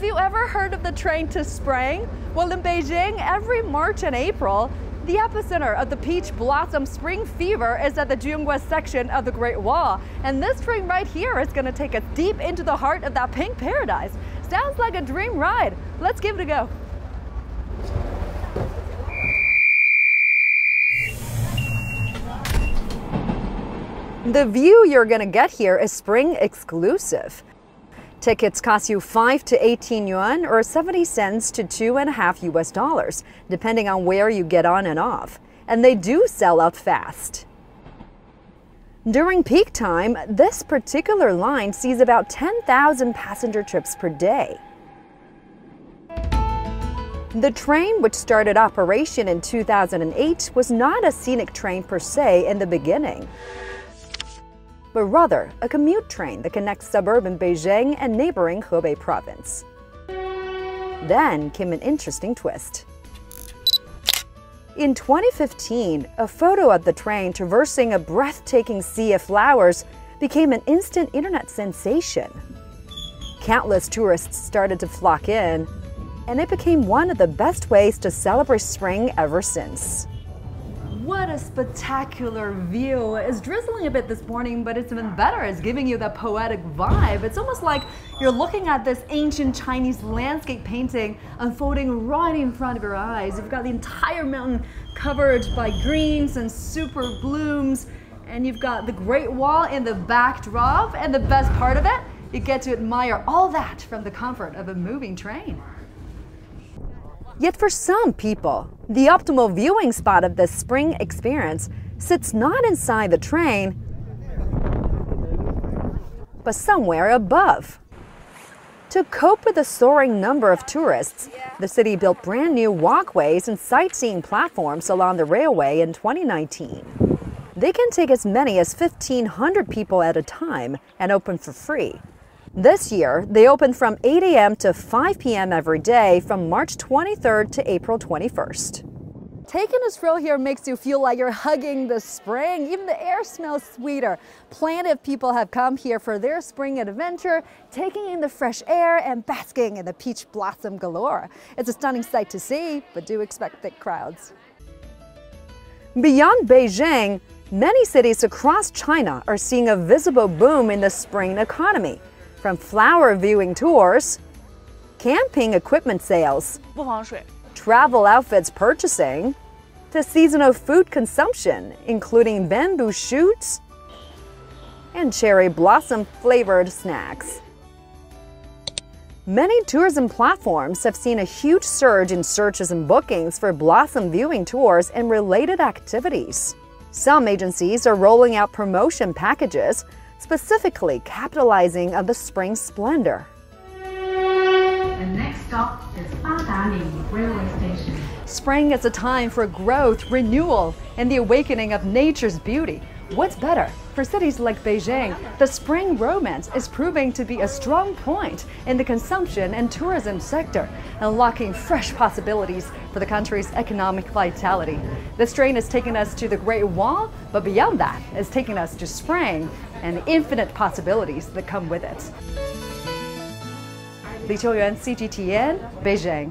Have you ever heard of the train to spring? Well, in Beijing, every March and April, the epicenter of the peach blossom spring fever is at the Juyongguan section of the Great Wall. And this train right here is going to take us deep into the heart of that pink paradise. Sounds like a dream ride. Let's give it a go. The view you're going to get here is spring exclusive. Tickets cost you 5 to 18 yuan or 70 cents to 2.5 US dollars, depending on where you get on and off. And they do sell out fast. During peak time, this particular line sees about 10,000 passenger trips per day. The train, which started operation in 2008, was not a scenic train per se in the beginning but rather a commute train that connects suburban Beijing and neighboring Hebei province. Then came an interesting twist. In 2015, a photo of the train traversing a breathtaking sea of flowers became an instant internet sensation. Countless tourists started to flock in, and it became one of the best ways to celebrate spring ever since. What a spectacular view. It's drizzling a bit this morning, but it's even better. It's giving you that poetic vibe. It's almost like you're looking at this ancient Chinese landscape painting unfolding right in front of your eyes. You've got the entire mountain covered by greens and super blooms, and you've got the Great Wall in the backdrop, and the best part of it, you get to admire all that from the comfort of a moving train. Yet for some people, the optimal viewing spot of this spring experience sits not inside the train, but somewhere above. To cope with the soaring number of tourists, the city built brand new walkways and sightseeing platforms along the railway in 2019. They can take as many as 1,500 people at a time and open for free. This year, they open from 8 a.m. to 5 p.m. every day from March 23rd to April 21st. Taking a stroll here makes you feel like you're hugging the spring. Even the air smells sweeter. Plenty of people have come here for their spring adventure, taking in the fresh air and basking in the peach blossom galore. It's a stunning sight to see, but do expect thick crowds. Beyond Beijing, many cities across China are seeing a visible boom in the spring economy from flower viewing tours, camping equipment sales, travel outfits purchasing, to seasonal food consumption, including bamboo shoots and cherry blossom flavored snacks. Many tourism platforms have seen a huge surge in searches and bookings for blossom viewing tours and related activities. Some agencies are rolling out promotion packages specifically capitalizing on the spring splendor. The next stop is Badaling Railway Station. Spring is a time for growth, renewal, and the awakening of nature's beauty. What's better? For cities like Beijing, the spring romance is proving to be a strong point in the consumption and tourism sector, unlocking fresh possibilities for the country's economic vitality. This train has taken us to the Great Wall, but beyond that, it's taken us to spring and the infinite possibilities that come with it. Li Qiuyuan, CGTN, Beijing.